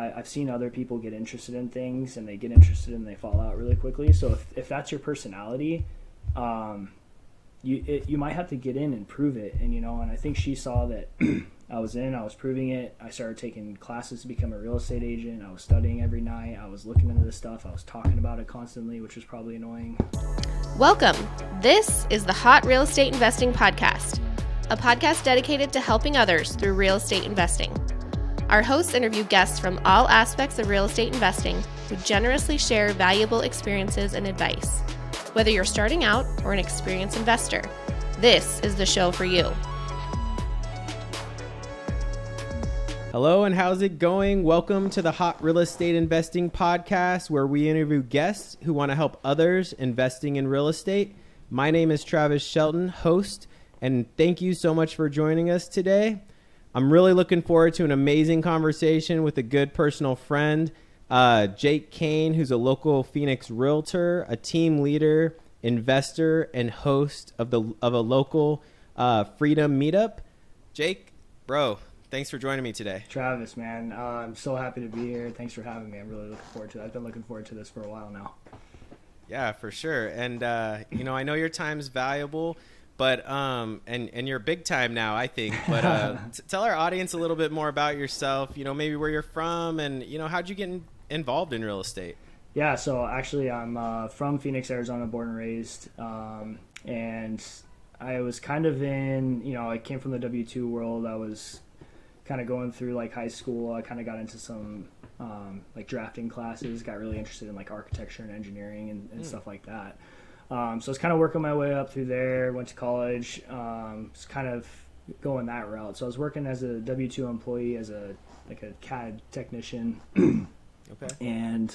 I, I've seen other people get interested in things and they get interested and they fall out really quickly. So if, if that's your personality, um, you it, you might have to get in and prove it. And you know, and I think she saw that I was in, I was proving it. I started taking classes to become a real estate agent. I was studying every night. I was looking into this stuff. I was talking about it constantly, which was probably annoying. Welcome. This is the Hot Real Estate Investing Podcast, a podcast dedicated to helping others through real estate investing. Our hosts interview guests from all aspects of real estate investing who generously share valuable experiences and advice. Whether you're starting out or an experienced investor, this is the show for you. Hello, and how's it going? Welcome to the Hot Real Estate Investing Podcast, where we interview guests who want to help others investing in real estate. My name is Travis Shelton, host, and thank you so much for joining us today. I'm really looking forward to an amazing conversation with a good personal friend, uh, Jake Kain, who's a local Phoenix realtor, a team leader, investor, and host of the of a local uh, Freedom Meetup. Jake, bro, thanks for joining me today. Travis, man, uh, I'm so happy to be here. Thanks for having me. I'm really looking forward to it. I've been looking forward to this for a while now. Yeah, for sure. And uh, you know, I know your time's valuable but um and and you're big time now i think but uh t- tell our audience a little bit more about yourself you know maybe where you're from and you know how'd you get in- involved in real estate? Yeah so actually i'm uh, from phoenix arizona born and raised um, and i was kind of in you know i came from the w2 world. I was kind of going through like high school. I kind of got into some um, like drafting classes got really interested in like architecture and engineering and, and mm. stuff like that um, so I was kind of working my way up through there. Went to college. Um, was kind of going that route. So I was working as a W two employee as a like a CAD technician. okay. And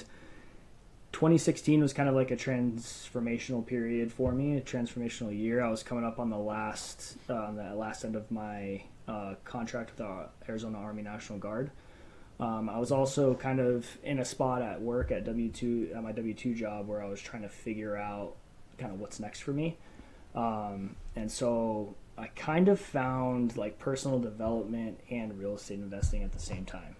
2016 was kind of like a transformational period for me, a transformational year. I was coming up on the last uh, on the last end of my uh, contract with the Arizona Army National Guard. Um, I was also kind of in a spot at work at W two at my W two job where I was trying to figure out kind of what's next for me. Um, and so I kind of found like personal development and real estate investing at the same time.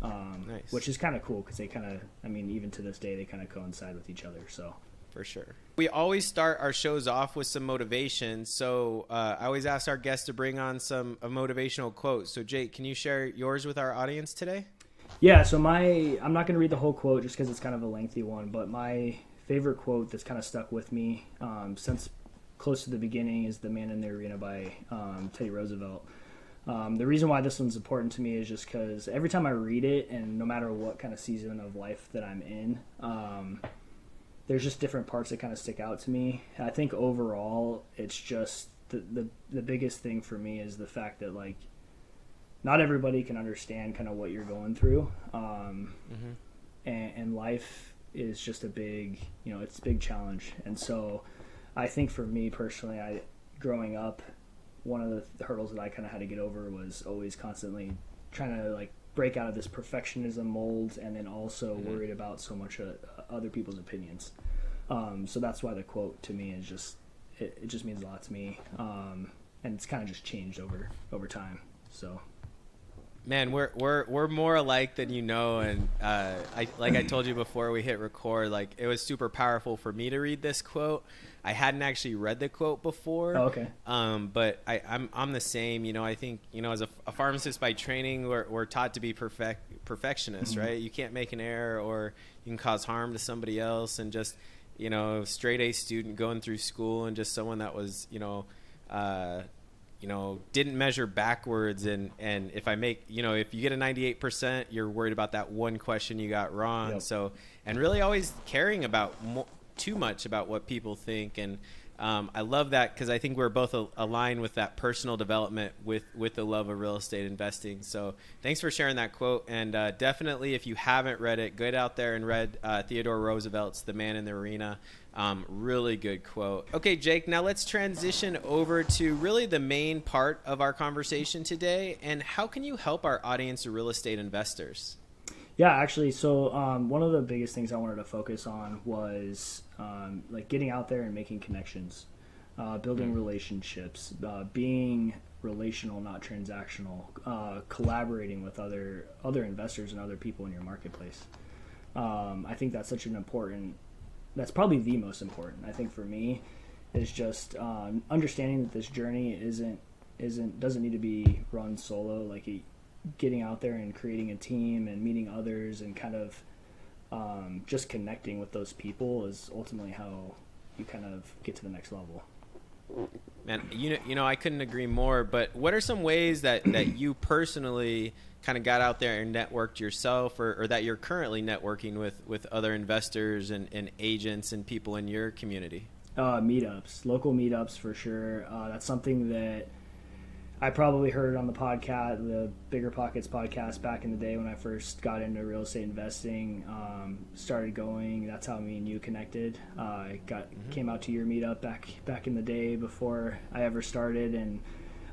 Um, nice. Which is kind of cool because they kind of, I mean, even to this day, they kind of coincide with each other. So for sure. We always start our shows off with some motivation. So uh, I always ask our guests to bring on some a motivational quote. So Jake, can you share yours with our audience today? Yeah. So my, I'm not going to read the whole quote just because it's kind of a lengthy one, but my favorite quote that's kind of stuck with me um, since close to the beginning is "The Man in the Arena" by um, Teddy Roosevelt. Um, the reason why this one's important to me is just because every time I read it, and no matter what kind of season of life that I'm in, um, there's just different parts that kind of stick out to me. I think overall, it's just the, the the biggest thing for me is the fact that like not everybody can understand kind of what you're going through, um, mm-hmm. and, and life is just a big, you know, it's a big challenge. And so I think for me personally, I growing up, one of the hurdles that I kind of had to get over was always constantly trying to like break out of this perfectionism mold and then also mm-hmm. worried about so much uh, other people's opinions. Um, so that's why the quote to me is just it, it just means a lot to me, um, and it's kind of just changed over over time. So man, we're we're we're more alike than you know, and uh, I like I told you before we hit record, like it was super powerful for me to read this quote. I hadn't actually read the quote before. Oh, okay. Um, but I, I'm I'm the same. You know, I think you know as a, a pharmacist by training, we're we're taught to be perfect perfectionists, mm-hmm. right? You can't make an error, or you can cause harm to somebody else, and just you know, straight A student going through school, and just someone that was you know. Uh, you know didn't measure backwards. And and if i make you know if you get a 98% you're worried about that one question you got wrong. Yep. so and really always caring about mo- too much about what people think. And um, I love that because I think we're both a- aligned with that personal development with with the love of real estate investing. So thanks for sharing that quote, and uh, definitely if you haven't read it, get out there and read uh, Theodore Roosevelt's "The Man in the Arena." Um, really good quote. Okay, Jake, now let's transition over to really the main part of our conversation today. And how can you help our audience of real estate investors? Yeah, actually, so um, one of the biggest things I wanted to focus on was um, like getting out there and making connections. uh, building relationships, uh, being relational, not transactional, uh, collaborating with other other investors and other people in your marketplace. Um, I think that's such an important. That's probably the most important. I think for me, is just um, understanding that this journey isn't isn't doesn't need to be run solo. Like getting out there and creating a team and meeting others and kind of um, just connecting with those people is ultimately how you kind of get to the next level. Man, you know, you know, I couldn't agree more. But what are some ways that that you personally kind of got out there and networked yourself, or, or that you're currently networking with with other investors and, and agents and people in your community? Uh, meetups, local meetups for sure. Uh, that's something that I probably heard it on the podcast, the Bigger Pockets podcast back in the day when I first got into real estate investing. Um, started going. That's how me and you connected. Uh, I got mm-hmm. came out to your meetup back back in the day before I ever started, and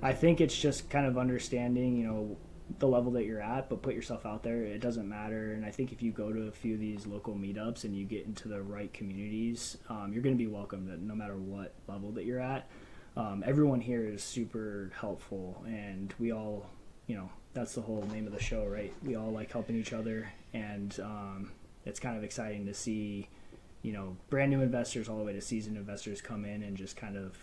I think it's just kind of understanding, you know, the level that you're at, but put yourself out there. It doesn't matter. And I think if you go to a few of these local meetups and you get into the right communities, um, you're going to be welcomed no matter what level that you're at um, everyone here is super helpful, and we all, you know, that's the whole name of the show, right? We all like helping each other, and um, it's kind of exciting to see, you know, brand new investors all the way to seasoned investors come in and just kind of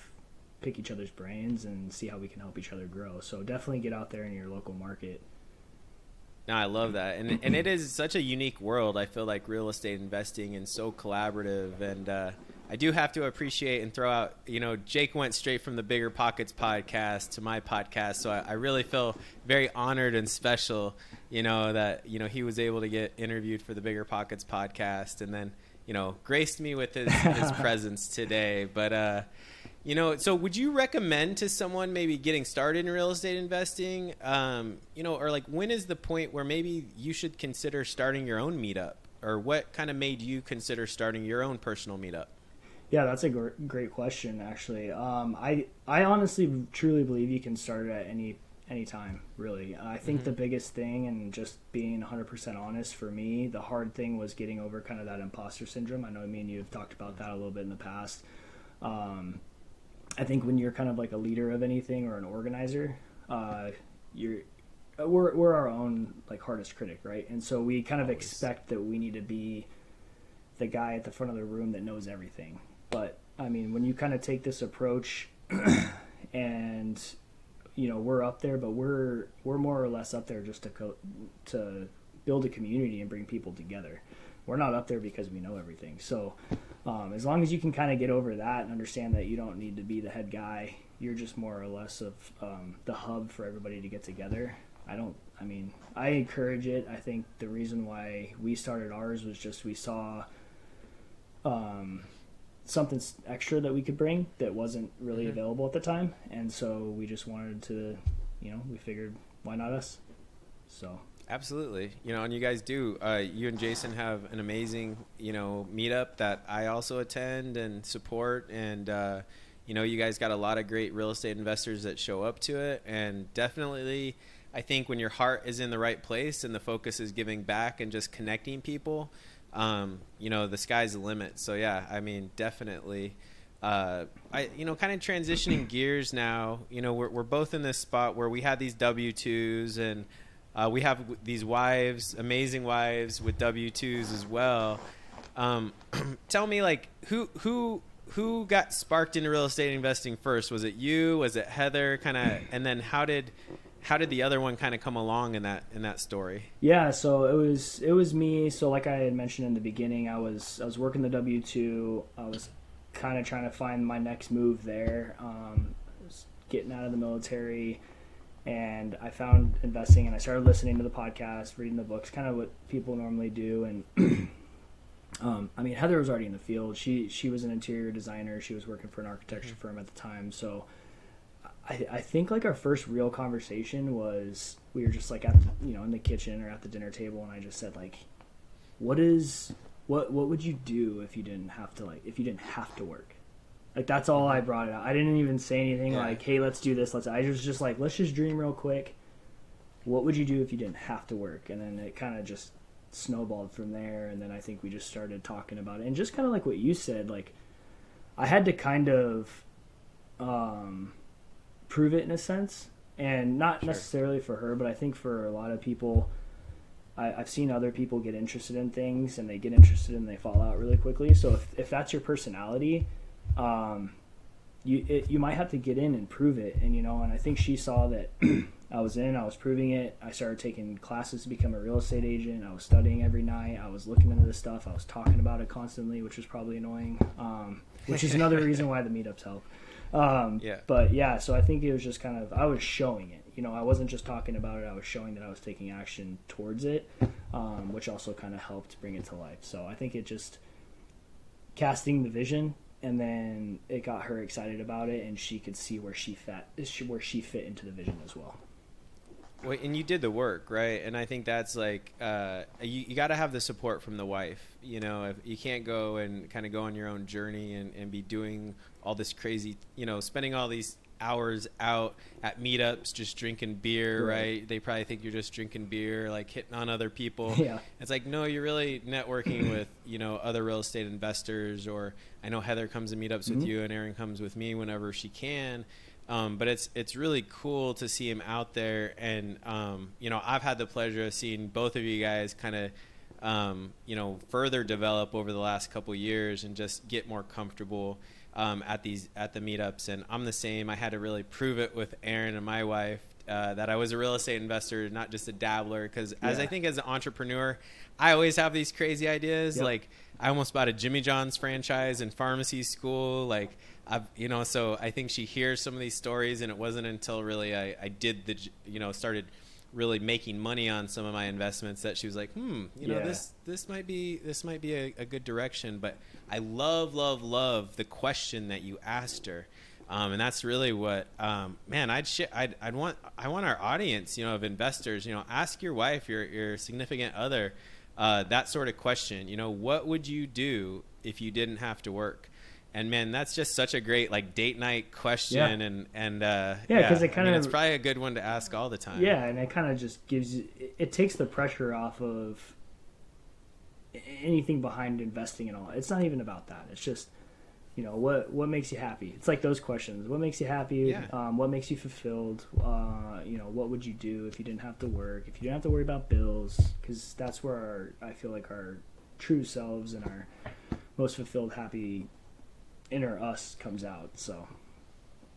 pick each other's brains and see how we can help each other grow. So definitely get out there in your local market. No, I love that, and and it is such a unique world. I feel like real estate investing and so collaborative, and uh, I do have to appreciate and throw out, you know, Jake went straight from the Bigger Pockets podcast to my podcast, so I, I, really feel very honored and special, you know, that you know he was able to get interviewed for the Bigger Pockets podcast, and then you know graced me with his, his presence today. But uh, you know, so would you recommend to someone maybe getting started in real estate investing, um, you know, or like when is the point where maybe you should consider starting your own meetup, or what kind of made you consider starting your own personal meetup? Yeah, that's a gr- great question. Actually, um, I I honestly truly believe you can start at any any time. Really, I think mm-hmm. the biggest thing, and just being 100 percent honest for me, the hard thing was getting over kind of that imposter syndrome. I know me and you have talked about that a little bit in the past. Um, I think when you're kind of like a leader of anything or an organizer, uh, you're we're we're our own like hardest critic, right? And so we kind of Always. expect that we need to be the guy at the front of the room that knows everything but I mean, when you kind of take this approach, and you know we're up there, but we're we're more or less up there just to co- to build a community and bring people together. We're not up there because we know everything. So um, as long as you can kind of get over that and understand that you don't need to be the head guy, you're just more or less of um, the hub for everybody to get together. I don't. I mean, I encourage it. I think the reason why we started ours was just we saw. Um, something extra that we could bring that wasn't really mm-hmm. available at the time, and so we just wanted to, you know, we figured why not us. So absolutely, you know, and you guys do. Uh, you and Jason have an amazing, you know, meetup that I also attend and support, and uh, you know, you guys got a lot of great real estate investors that show up to it, and definitely. I think when your heart is in the right place and the focus is giving back and just connecting people, um, you know, the sky's the limit. So yeah, I mean, definitely. Uh, I you know, kind of transitioning gears now. You know, we're we're both in this spot where we have these W twos and uh, we have these wives, amazing wives with W twos as well. Um, tell me, like, who who who got sparked into real estate investing first? Was it you? Was it Heather? Kind of, and then how did how did the other one kind of come along in that in that story? Yeah, so it was it was me. So like I had mentioned in the beginning, I was I was working the W two. I was kind of trying to find my next move there. Um, getting out of the military, and I found investing, and I started listening to the podcast, reading the books, kind of what people normally do, and. Um, I mean, Heather was already in the field. She she was an interior designer. She was working for an architecture mm-hmm. firm at the time. So I, I think like our first real conversation was we were just like at you know in the kitchen or at the dinner table and I just said like what is what what would you do if you didn't have to like if you didn't have to work? Like that's all I brought it out I didn't even say anything yeah. like hey let's do this let's I was just like let's just dream real quick. What would you do if you didn't have to work? And then it kind of just snowballed from there and then I think we just started talking about it. And just kind of like what you said like I had to kind of um, prove it in a sense, and not Sure. necessarily for her, but I think for a lot of people. I, I've seen other people get interested in things and they get interested and they fall out really quickly. So if, if that's your personality, um, you it, you might have to get in and prove it. And you know, and I think she saw that I was in, I was proving it. I started taking classes to become a real estate agent. I was studying every night. I was looking into this stuff. I was talking about it constantly, which was probably annoying. Um, which is another reason why the meetups help. Um, Yeah. But yeah, so I think it was just kind of I was showing it. You know, I wasn't just talking about it. I was showing that I was taking action towards it, um, which also kind of helped bring it to life. So I think it just casting the vision, and then it got her excited about it, and she could see where she fit, where she fit into the vision as well. Well, and you did the work, right? And I think that's like uh, you, you got to have the support from the wife. You know, if you can't go and kind of go on your own journey and, and be doing all this crazy, you know, spending all these hours out at meetups just drinking beer, Right. right? They probably think you're just drinking beer, like hitting on other people. Yeah. It's like no, you're really networking with you know other real estate investors. Or I know Heather comes to meetups with Mhm. you, and Erin comes with me whenever she can. Um, but it's it's really cool to see him out there, and um, you know I've had the pleasure of seeing both of you guys kind of um, you know further develop over the last couple years and just get more comfortable um, at these at the meetups. And I'm the same. I had to really prove it with Erin and my wife uh, that I was a real estate investor, not just a dabbler. Because as I think as an entrepreneur, I always have these crazy ideas. Yep. Like I almost bought a Jimmy John's franchise in pharmacy school. Like I've, you know, so I think she hears some of these stories, and it wasn't until really I, I did the, you know, started really making money on some of my investments that she was like, hmm, you know, Yeah. this this might be this might be a, a good direction. But I love, love, love the question that you asked her. Um, and that's really what, um, man. I'd, sh- I'd, I'd want, I want our audience, you know, of investors, you know, ask your wife, your, your significant other, uh, that sort of question. You know, what would you do if you didn't have to work? And man, that's just such a great like date night question, Yeah. and and uh, Yeah, 'cause it kinda- mean, it's probably a good one to ask all the time. Yeah, and it kind of just gives you, it, it takes the pressure off of anything behind investing and all. It's not even about that. It's just, you know, what what makes you happy. It's like those questions. What makes you happy? Yeah. Um, what makes you fulfilled? Uh, you know, what would you do if you didn't have to work? If you didn't have to worry about bills? Because that's where our, I feel like our true selves and our most fulfilled, happy inner us comes out. So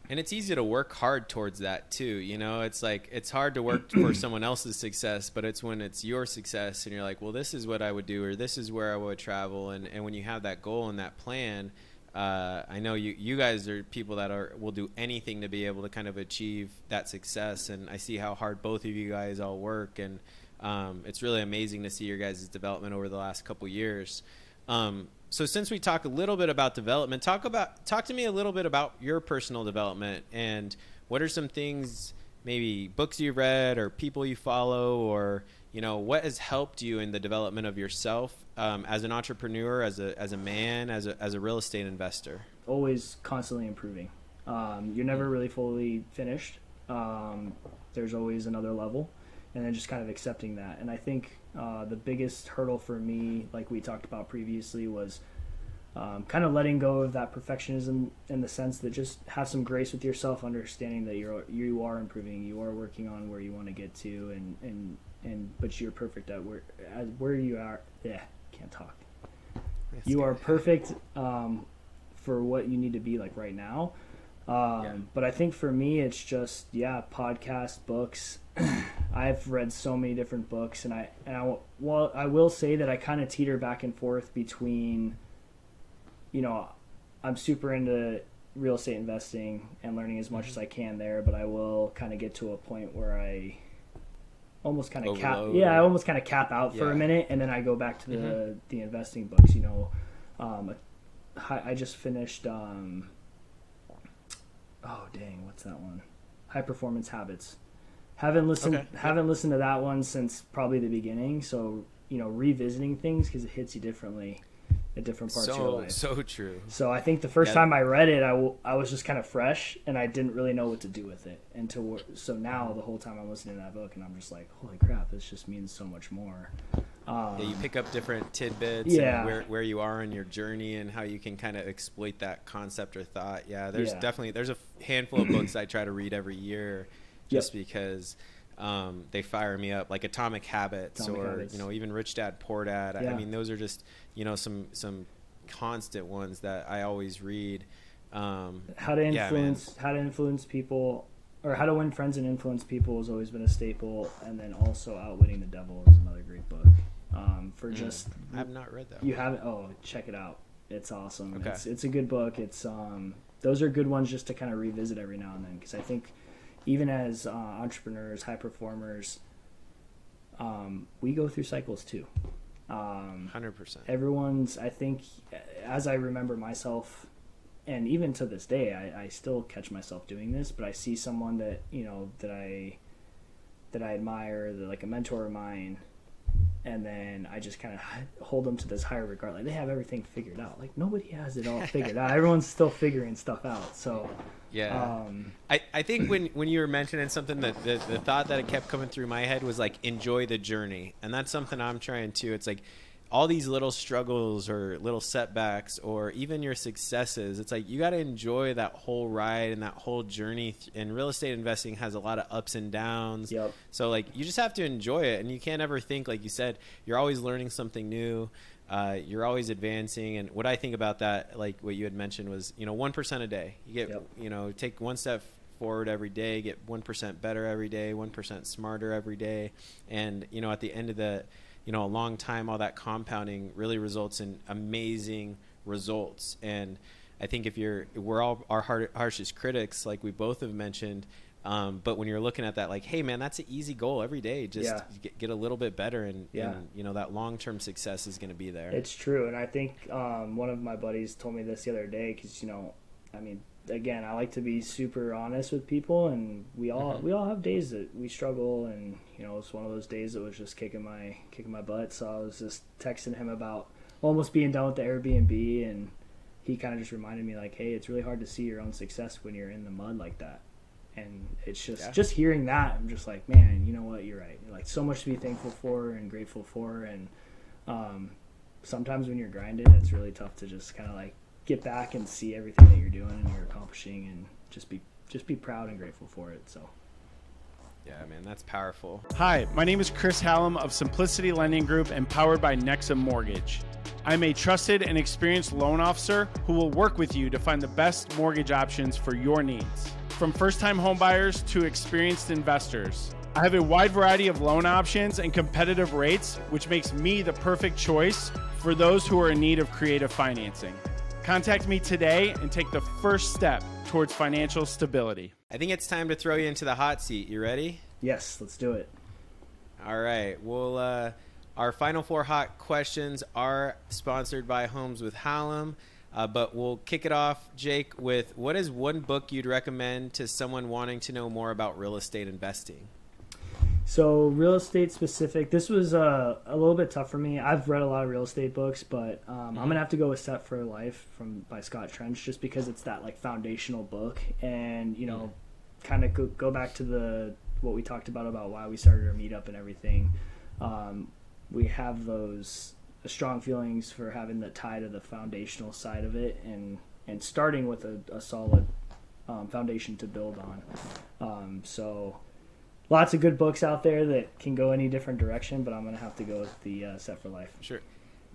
and it's easy to work hard towards that too you know it's like it's hard to work for someone else's success but it's when it's your success and you're like well this is what i would do or this is where i would travel and, and when you have that goal and that plan uh, i know you, you guys are people that are will do anything to be able to kind of achieve that success and i see how hard both of you guys all work and um, it's really amazing to see your guys' development over the last couple years um, so since we talk a little bit about development, talk about talk to me a little bit about your personal development and what are some things, maybe books you read or people you follow, or you know what has helped you in the development of yourself um, as an entrepreneur, as a as a man, as a as a real estate investor. always constantly improving. Um, you're never really fully finished. Um, there's always another level, and then just kind of accepting that. And I think uh, the biggest hurdle for me, like we talked about previously, was um, kind of letting go of that perfectionism in the sense that just have some grace with yourself, understanding that you're you are improving, you are working on where you want to get to, and and and but you're perfect at where at where you are. Yeah, can't talk you are perfect um, for what you need to be like right now. Um, Yeah. But I think for me, it's just yeah, podcast, books. I've read so many different books, and I and I well, I will say that I kind of teeter back and forth between, you know, I'm super into real estate investing and learning as much as I can there, but I will kind of get to a point where I almost kind of cap yeah i almost kind of cap out for a minute and then i go back to the Mhm. the investing books you know. Um I I just finished um oh dang what's that one? High performance habits haven't listened Okay. haven't listened to that one since probably the beginning so you know revisiting things because it hits you differently at different parts of your So life so true. so I think the first Yeah. time I read it, I, w- I was just kind of fresh and I didn't really know what to do with it until so now the whole time I'm listening to that book and I'm just like, holy crap, this just means so much more. Um, Yeah, you pick up different tidbits Yeah. and where, where you are in your journey and how you can kind of exploit that concept or thought. Yeah, there's Yeah. definitely there's a handful of books I try to read every year just because um, they fire me up, like Atomic Habits Atomic or Habits. you know even Rich Dad Poor Dad. I- I mean those are just you know some some constant ones that I always read. Um, how to Yeah, influence how to influence people or how to win friends and influence people has always been a staple and then also outwitting the devil is another great book um, for just I have not read that. you haven't oh check it out it's awesome Okay. it's, it's a good book it's um those are good ones just to kind of revisit every now and then because i think even as uh, entrepreneurs high performers um, we go through cycles too um, Hundred percent. everyone's i think as i remember myself and even to this day I, I still catch myself doing this but i see someone that you know that i that i admire that like a mentor of mine and then i just kind of hold them to this higher regard. Like they have everything figured out. Like nobody has it all figured out. Everyone's still figuring stuff out so Yeah. um I, I think when, when you were mentioning something that the, the thought that it kept coming through my head was like enjoy the journey. And that's something i'm trying to it's like all these little struggles or little setbacks or even your successes it's like you got to enjoy that whole ride and that whole journey and real estate investing has a lot of ups and downs Yep. so like you just have to enjoy it and you can't ever think like you said you're always learning something new uh, you're always advancing and what i think about that like what you had mentioned was you know 1% a day you get Yep. you know take one step forward every day get 1% better every day 1% smarter every day and you know at the end of the you know a long time all that compounding really results in amazing results and i think if you're we're all our har- harshest critics like we both have mentioned um, but when you're looking at that like hey man that's an easy goal every day just Yeah. get, get a little bit better and, Yeah. and you know that long-term success is going to be there It's true, and I think um, one of my buddies told me this the other day because you know, I mean, again, I like to be super honest with people, and we all Mhm. we all have days that we struggle, and you know, it's one of those days that was just kicking my kicking my butt. So I was just texting him about almost being done with the Airbnb, and he kind of just reminded me like, hey, it's really hard to see your own success when you're in the mud like that. And it's just Yeah. just hearing that, I'm just like, man, you know what? You're right. Like so much to be thankful for and grateful for, and um, sometimes when you're grinding, it's really tough to just kind of like get back and see everything that you're doing and you're accomplishing, and just be just be proud and grateful for it. So yeah man that's powerful Hi, my name is Chris Hallam of Simplicity Lending Group and powered by Nexa Mortgage. I'm a trusted and experienced loan officer who will work with you to find the best mortgage options for your needs. From first time homebuyers to experienced investors, I have a wide variety of loan options and competitive rates, which makes me the perfect choice for those who are in need of creative financing. Contact me today and take the first step towards financial stability. i think it's time to throw you into the hot seat you ready yes, let's do it. All right. Well, uh, our final four hot questions are sponsored by Homes with Hallam. Uh, but we'll kick it off, Jake, with what is one book you'd recommend to someone wanting to know more about real estate investing? So real estate specific. This was uh, a little bit tough for me. I've read a lot of real estate books, but um, I'm gonna have to go with Set for Life from by Scott Trench, just because it's that like foundational book, and you know, kind of go, go back to the what we talked about about why we started our meetup and everything. Um, we have those strong feelings for having the tie to the foundational side of it, and and starting with a, a solid um, foundation to build on. Um, so lots of good books out there that can go any different direction, but I'm gonna have to go with the uh, Set for Life. Sure.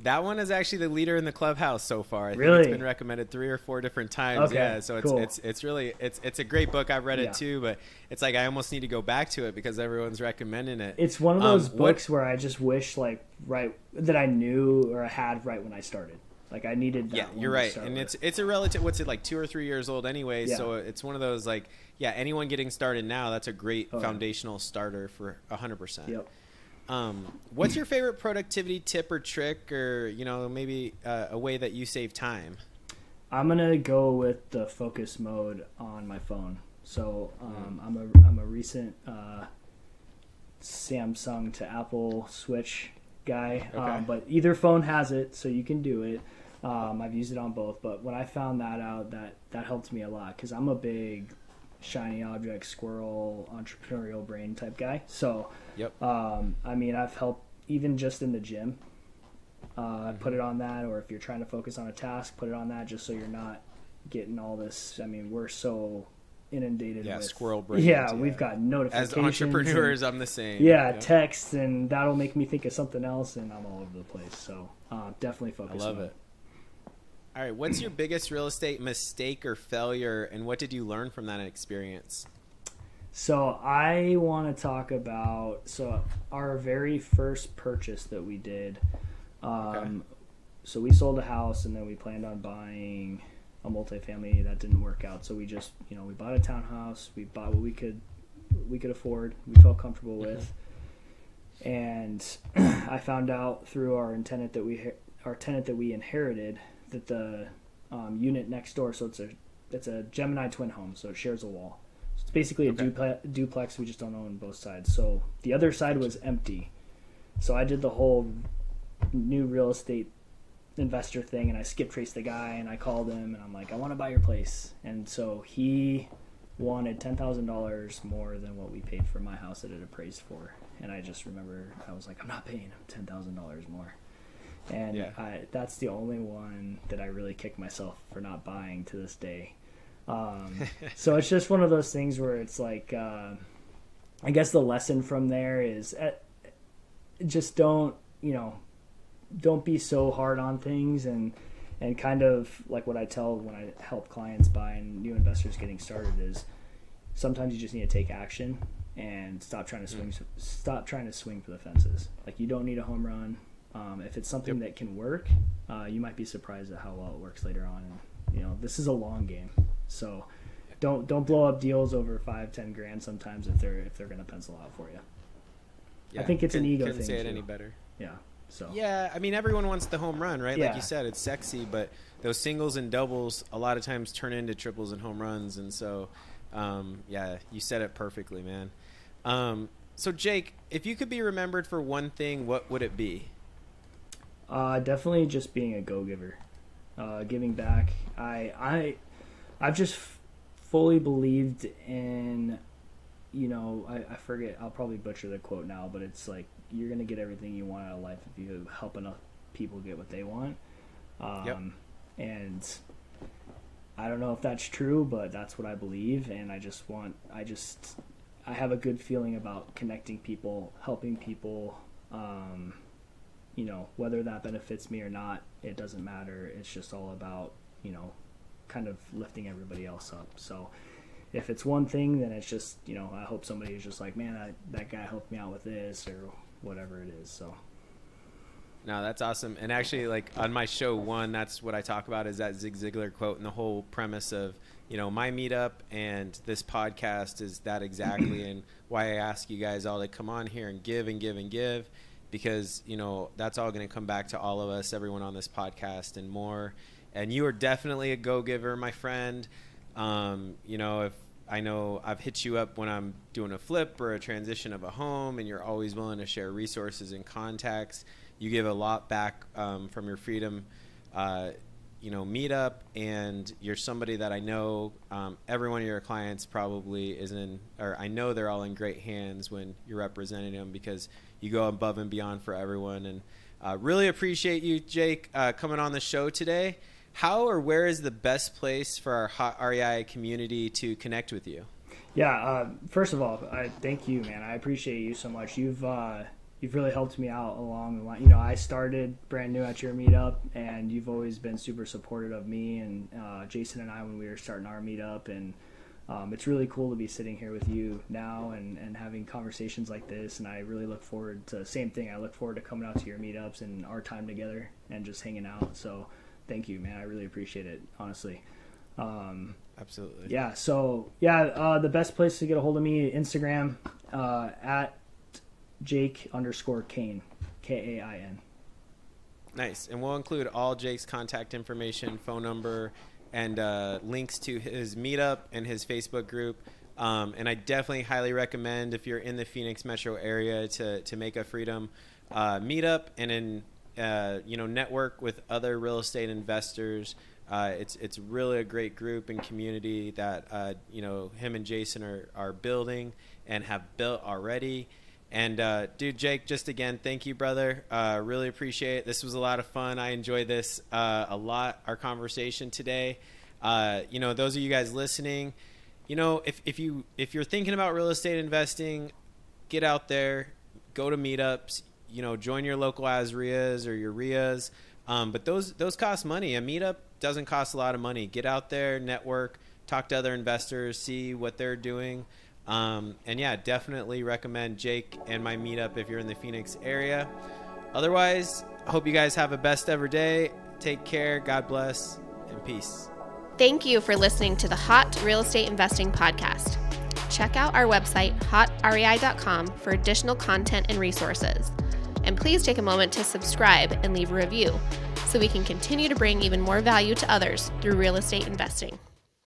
That one is actually the leader in the clubhouse so far. I think Really? it's been recommended three or four different times. Okay, yeah, so it's cool. it's it's really it's it's a great book. I've read Yeah. it too, but it's like I almost need to go back to it because everyone's recommending it. It's one of Um, those what- books where I just wish like right that I knew or I had right when I started. Like I needed that. yeah, you're right, and with. it's it's a relative. What's it like, two or three years old anyway? Yeah. So it's one of those like, yeah, anyone getting started now, that's a great Oh, yeah. foundational starter for hundred percent. Yep. Um, what's your favorite productivity tip or trick, or you know, maybe uh, a way that you save time? I'm gonna go with the focus mode on my phone. So um, I'm a I'm a recent uh, Samsung to Apple switch guy, Okay. um, but either phone has it, so you can do it. Um, I've used it on both, but when I found that out, that that helped me a lot because I'm a big shiny object squirrel entrepreneurial brain type guy. So Yep. um, I mean, I've helped even just in the gym, uh, put it on that. Or if you're trying to focus on a task, put it on that, just so you're not getting all this. I mean, we're so inundated. Yeah, with, squirrel brains, Yeah, yeah. we've got notifications. As entrepreneurs, and- I'm the same. yeah, texts, and that'll make me think of something else, and I'm all over the place. So uh, definitely I focus. love on it. All right, what's your biggest real estate mistake or failure, and what did you learn from that experience? So I want to talk about so our very first purchase that we did. Um, Okay. So we sold a house and then we planned on buying a multifamily that didn't work out. So we just you know we bought a townhouse. We bought what we could we could afford. We felt comfortable with. And I found out through our tenant that we our tenant that we inherited that the um, unit next door. So it's a it's a Gemini twin home. So it shares a wall. So it's basically a Okay. duplex, duplex. We just don't own both sides. So the other side was empty. So I did the whole new real estate investor thing, and I skip traced the guy, and I called him, and I'm like, I want to buy your place, and so he wanted ten thousand dollars more than what we paid for my house that it appraised for, and I just remember I was like, I'm not paying him ten thousand dollars more. And Yeah. I, that's the only one that I really kick myself for not buying to this day. Um, so it's just one of those things where it's like, uh, I guess the lesson from there is uh, just don't, you know, don't be so hard on things and and kind of like what I tell when I help clients buy and new investors getting started is sometimes you just need to take action and stop trying to swing stop trying to swing for the fences. Like you don't need a home run. Um, if it's something that can work, uh, you might be surprised at how well it works later on. And you know this is a long game, so don't don't blow up deals over five ten grand sometimes if they're if they're going to pencil out for you. I think it's an couldn't- ego couldn't thing, say it too. any better. Yeah. So Yeah, I mean everyone wants the home run, right? Like you said, it's sexy, but those singles and doubles a lot of times turn into triples and home runs, and so um, yeah, you said it perfectly, man. Um, so Jake, if you could be remembered for one thing, what would it be? Uh, definitely just being a go giver, uh, giving back. I I I've just f- fully believed in, you know, I, I forget. I'll probably butcher the quote now, but it's like you're gonna get everything you want out of life if you help enough people get what they want. Um, Yep. And I don't know if that's true, but that's what I believe, and I just want. I just I have a good feeling about connecting people, helping people. Um, you know, whether that benefits me or not, it doesn't matter. It's just all about, you know, kind of lifting everybody else up. So if it's one thing, then it's just, you know, I hope somebody is just like, man, I, that guy helped me out with this or whatever it is. So No, that's awesome. And actually, like on my show one, that's what I talk about is that Zig Ziglar quote and the whole premise of you know my meetup and this podcast is that exactly, and why I ask you guys all to come on here and give and give and give, because you know that's all going to come back to all of us, everyone on this podcast, and more. And you are definitely a go giver, my friend. Um, you know if I know I've hit you up when I'm doing a flip or a transition of a home, and you're always willing to share resources and contacts. You give a lot back um, from your freedom, uh, you know, meetup, and you're somebody that I know. Um, every one of your clients probably is in, or I know they're all in great hands when you're representing them because you go above and beyond for everyone. And uh, really appreciate you, Jake, uh, coming on the show today. How or where is the best place for our hot REI community to connect with you? yeah, uh, first of all, I thank you, man. I appreciate you so much. You've, uh, you've really helped me out along the line. You know, I started brand new at your meetup, and you've always been super supportive of me and uh, Jason and I when we were starting our meetup. And um, it's really cool to be sitting here with you now and, and having conversations like this. And I really look forward to same thing. I look forward to coming out to your meetups and our time together and just hanging out. So thank you, man. I really appreciate it, honestly. Um, Absolutely. yeah so yeah uh, the best place to get a hold of me instagram uh, at jake underscore kain k-a-i-n Nice. And we'll include all Jake's contact information, phone number, and uh, links to his meetup and his Facebook group. Um, and I definitely highly recommend if you're in the Phoenix metro area to, to make a freedom uh, meetup and in uh, you know network with other real estate investors. Uh, it's it's really a great group and community that uh, you know him and Jason are, are building and have built already. And uh, dude, Jake, just again, thank you, brother. Uh, really appreciate it. This was a lot of fun. I enjoyed this uh, a lot. Our conversation today. Uh, you know, those of you guys listening, you know, if if you if you're thinking about real estate investing, get out there, go to meetups. You know, join your local AZREIAs or your REIAs. Um, but those those cost money. A meetup doesn't cost a lot of money. Get out there, network, talk to other investors, see what they're doing. Um, and yeah, definitely recommend Jake and my meetup if you're in the Phoenix area. Otherwise, hope you guys have a best ever day. Take care. God bless and peace. Thank you for listening to the Hot Real Estate Investing Podcast. Check out our website, hotrei.com, for additional content and resources. And please take a moment to subscribe and leave a review so we can continue to bring even more value to others through real estate investing.